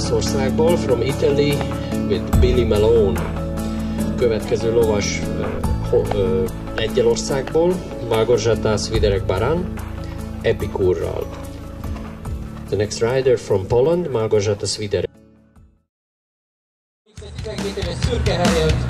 Olaszországból, from Italy with Billy Malone. Következő lovas uh, Lengyelországból, Malgorzata Sviderek Baran, Epikurral. The next rider from Poland, Malgorzata Sviderek. Szürke helyett,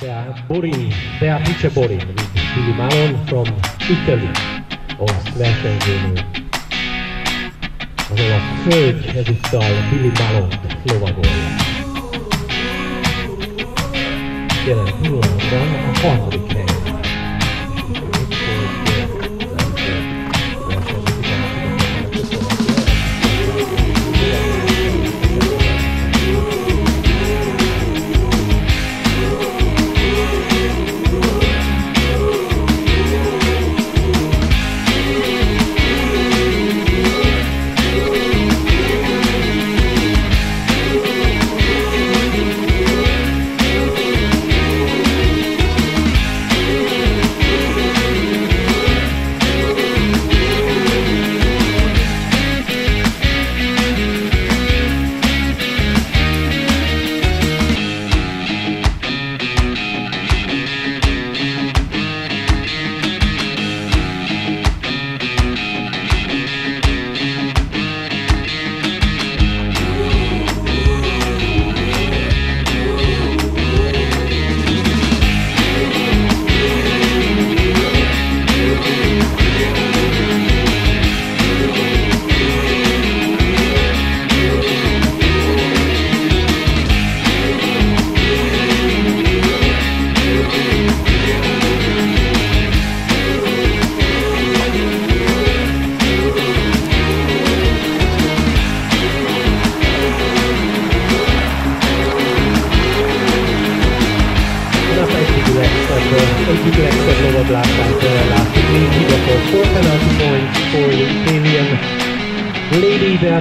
Borin, Beatrice Borin with Billy Malone from Italy, azt versenyzőnő. Ahol a föld ezúttal Billy Malone lovagolja. Jelen pillanatban a.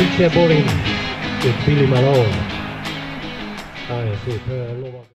Lady Beatrice Borin with Billy Malone. Nagyon szép lovag.